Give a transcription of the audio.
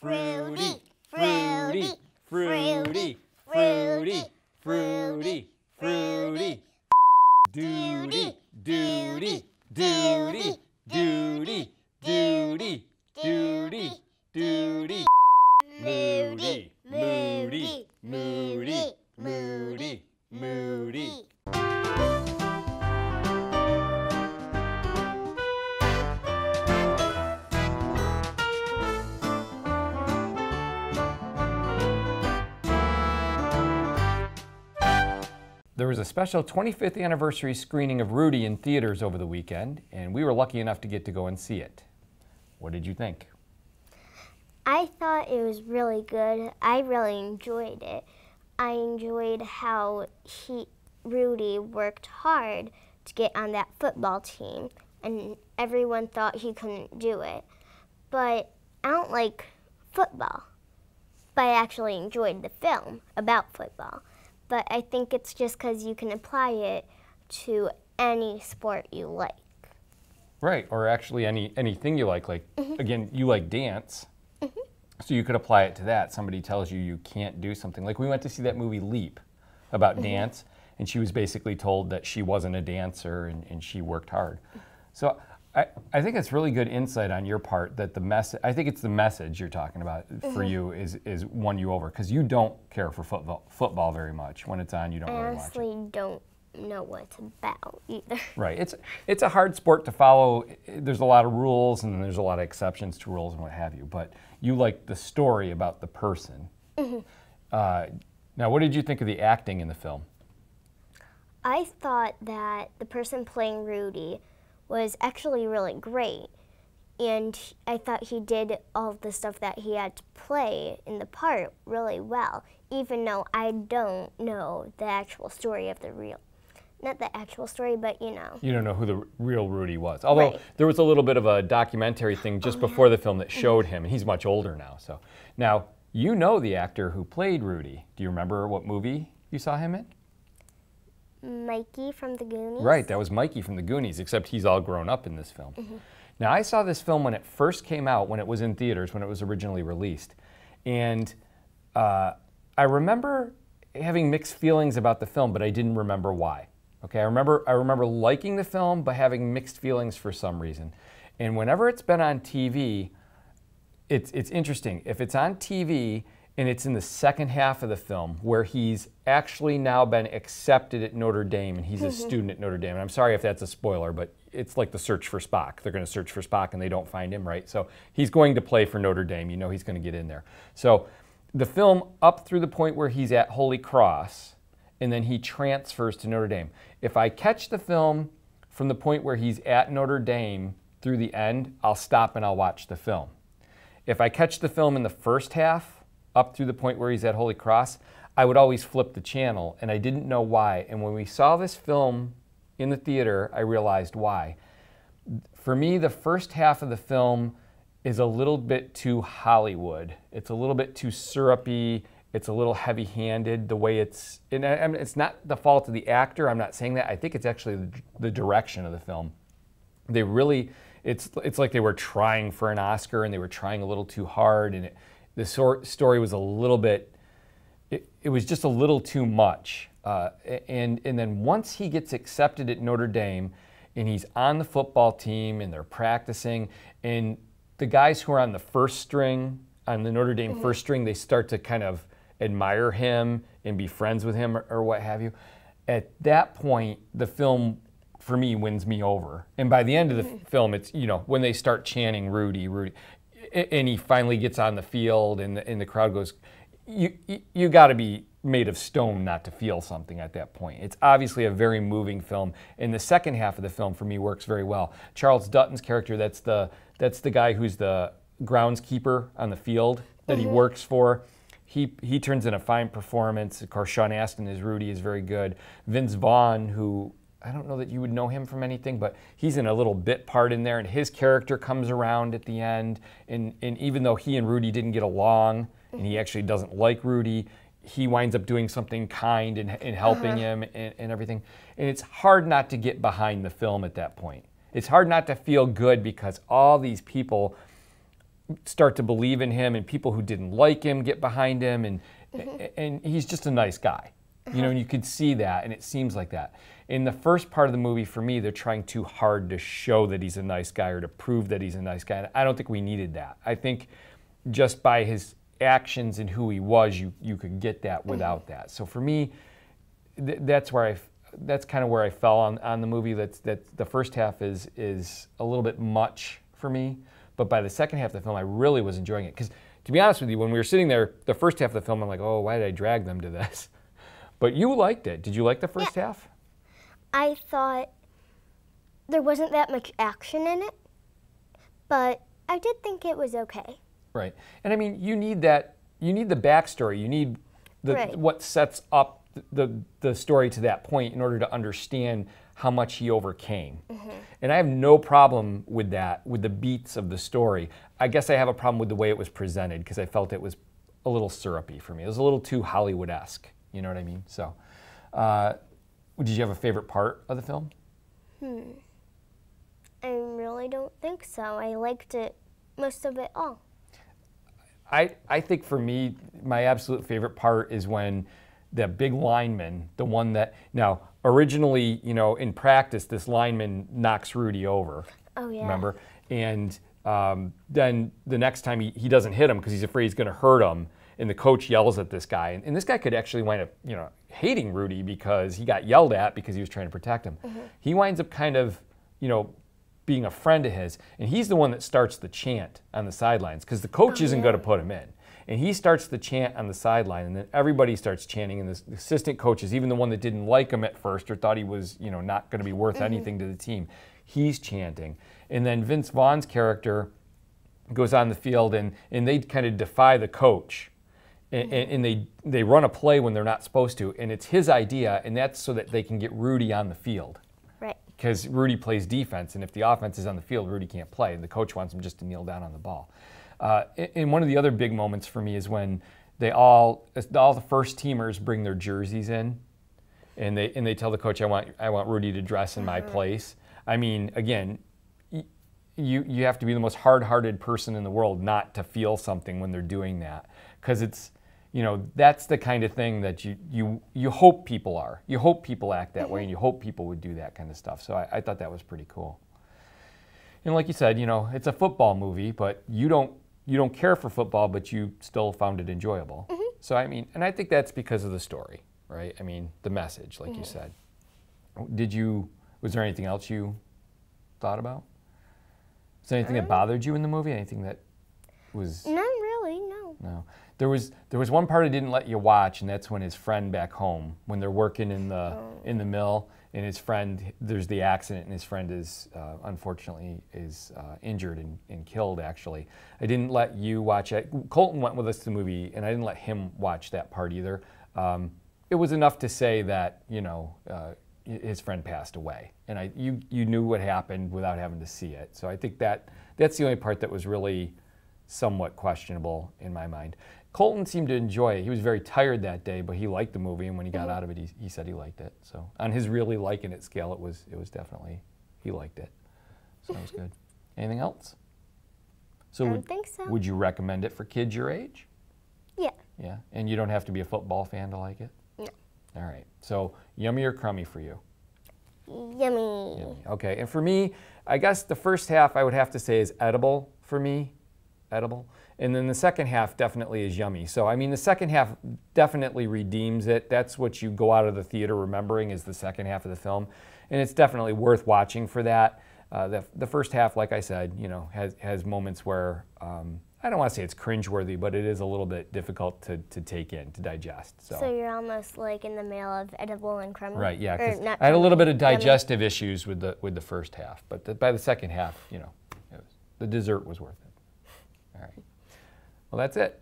fruity, fruity, fruity, There was a special 25th anniversary screening of Rudy in theaters over the weekend, and we were lucky enough to get to go and see it. What did you think? I thought it was really good. I really enjoyed it. I enjoyed how he Rudy worked hard to get on that football team and everyone thought he couldn't do it. But I don't like football. But I actually enjoyed the film about football. But I think it's just cuz you can apply it to any sport you like. Right, or actually any anything you like. Like mm-hmm. again, you like dance, mm-hmm. so you could apply it to that. Somebody tells you you can't do something. Like we went to see that movie Leap about mm-hmm. dance, and she was basically told that she wasn't a dancer and, and she worked hard. So I, I think it's really good insight on your part that the message. I think it's the message you're talking about for you is is won you over because you don't care for football football very much. When it's on, you don't I really watch it. honestly don't know what it's about either. Right. It's it's a hard sport to follow. There's a lot of rules and there's a lot of exceptions to rules and what have you. But you like the story about the person. Uh, now, what did you think of the acting in the film? I thought that the person playing Rudy was actually really great. And I thought he did all the stuff that he had to play in the part really well, even though I don't know the actual story of the real. Not the actual story, but you know. You don't know who the real Rudy was. Although Right. there was a little bit of a documentary thing just oh, before the film that showed him. and He's much older now. So now you know the actor who played Rudy. Do you remember what movie you saw him in? Mikey from the Goonies. Right, that was Mikey from the Goonies, except he's all grown up in this film. Now, I saw this film when it first came out, when it was in theaters, when it was originally released. And uh, I remember having mixed feelings about the film, but I didn't remember why. Okay, I remember, I remember liking the film, but having mixed feelings for some reason. And whenever it's been on TV, it's it's interesting. If it's on TV and it's in the second half of the film where he's actually now been accepted at Notre Dame and he's a mm-hmm. student at Notre Dame. And I'm sorry if that's a spoiler, but it's like the search for Spock. They're going to search for Spock and they don't find him, right? So he's going to play for Notre Dame. You know he's going to get in there. So the film up through the point where he's at Holy Cross and then he transfers to Notre Dame. If I catch the film from the point where he's at Notre Dame through the end, I'll stop and I'll watch the film. If I catch the film in the first half, up through the point where he's at Holy Cross, I would always flip the channel, and I didn't know why. And when we saw this film in the theater, I realized why. For me, the first half of the film is a little bit too Hollywood. It's a little bit too syrupy. It's a little heavy-handed the way it's. And it's not the fault of the actor. I'm not saying that. I think it's actually the, the direction of the film they really it's it's like they were trying for an Oscar and they were trying a little too hard and it, the sor- story was a little bit it, it was just a little too much uh, and and then once he gets accepted at Notre Dame and he's on the football team and they're practicing and the guys who are on the first string on the Notre Dame first string they start to kind of admire him and be friends with him or, or what have you. At that point the film for me wins me over. And by the end of the film, it's you know when they start chanting Rudy, Rudy, and he finally gets on the field, and the, and the crowd goes, you you, you got to be made of stone not to feel something at that point. It's obviously a very moving film, and the second half of the film for me works very well. Charles Dutton's character, that's the that's the guy who's the groundskeeper on the field that he mm-hmm. works for. He, he turns in a fine performance. Of course, Sean Astin as Rudy is very good. Vince Vaughn, who I don't know that you would know him from anything, but he's in a little bit part in there, and his character comes around at the end. And, and even though he and Rudy didn't get along, and he actually doesn't like Rudy, he winds up doing something kind and, and helping uh-huh. him and, and everything. And it's hard not to get behind the film at that point. It's hard not to feel good because all these people start to believe in him, and people who didn't like him get behind him, and mm-hmm. and he's just a nice guy. You know, and you could see that, and it seems like that. In the first part of the movie, for me, they're trying too hard to show that he's a nice guy or to prove that he's a nice guy. And I don't think we needed that. I think just by his actions and who he was, you you could get that mm-hmm. without that. So for me, th- that's where I that's kind of where I fell on, on the movie. That's that the first half is is a little bit much for me, but by the second half of the film, I really was enjoying it. Because to be honest with you, when we were sitting there, the first half of the film, I'm like, oh, why did I drag them to this? But you liked it. Did you like the first half? I thought there wasn't that much action in it, but I did think it was okay. Right. And I mean, you need that. You need the backstory. You need the Right. what sets up the the story to that point in order to understand how much he overcame. Mm-hmm. And I have no problem with that, with the beats of the story. I guess I have a problem with the way it was presented because I felt it was a little syrupy for me. It was a little too Hollywood esque. You know what I mean? So, uh, did you have a favorite part of the film? Hmm. I really don't think so. I liked it, most of it all. I, I think for me, my absolute favorite part is when the big lineman, the one that now originally, you know, in practice, this lineman knocks Rudy over. Oh, yeah. Remember? And um, then the next time he, he doesn't hit him because he's afraid he's going to hurt him. And the coach yells at this guy. And, and this guy could actually wind up, you know, hating Rudy because he got yelled at because he was trying to protect him. Mm-hmm. He winds up kind of, you know, being a friend of his, and he's the one that starts the chant on the sidelines because the coach oh, isn't going to put him in. And he starts the chant on the sideline, and then everybody starts chanting. And the assistant coaches, even the one that didn't like him at first or thought he was, you know, not going to be worth mm-hmm. anything to the team, he's chanting. And then Vince Vaughn's character goes on the field, and and they kind of defy the coach, and, and, and they they run a play when they're not supposed to, and it's his idea, and that's so that they can get Rudy on the field Right. because Rudy plays defense, and if the offense is on the field, Rudy can't play, and the coach wants him just to kneel down on the ball. Uh, and- and one of the other big moments for me is when they all, all the first teamers bring their jerseys in, and they and they tell the coach, "I want I want Rudy to dress in my place." I mean, again, you you have to be the most hard-hearted person in the world not to feel something when they're doing that, because it's you know that's the kind of thing that you you you hope people are. You hope people act that way, and mm-hmm. you hope people would do that kind of stuff. So I, I thought that was pretty cool. And like you said, you know, it's a football movie, but you don't you don't care for football, but you still found it enjoyable. Mm-hmm. So I mean, and I think that's because of the story, right? I mean, the message, like you mm-hmm. said. Did you? Was there anything else you thought about? Was there anything that um, bothered you in the movie? Anything that was Not really, no. no. There was there was one part I didn't let you watch, and that's when his friend back home, when they're working in the in the mill, and his friend there's the accident, and his friend is uh, unfortunately is uh, injured and, and killed. Actually, I didn't let you watch it. Colton went with us to the movie, and I didn't let him watch that part either. Um, it was enough to say that you know uh, his friend passed away, and I you you knew what happened without having to see it. So I think that that's the only part that was really somewhat questionable in my mind. Colton seemed to enjoy it. He was very tired that day, but he liked the movie, and when he got mm-hmm. out of it, he, he said he liked it. So on his really liking it scale, it was it was definitely he liked it. So that was good. Anything else? So I would, think so. would you recommend it for kids your age? Yeah. Yeah, and you don't have to be a football fan to like it. No. All right. So yummy or crummy for you? Yummy. Yummy. Okay, and for me, I guess the first half I would have to say is edible for me, edible, and then the second half definitely is yummy. So I mean, the second half definitely redeems it. That's what you go out of the theater remembering is the second half of the film, and it's definitely worth watching for that. Uh, the, the first half, like I said, you know, has has moments where um, I don't want to say it's cringeworthy, but it is a little bit difficult to, to take in, to digest. So you're almost like in the middle of edible and crummy. Right, yeah, I had a little bit of digestive issues with the with the first half, but the, by the second half, you know, it was, the dessert was worth it. Well, that's it.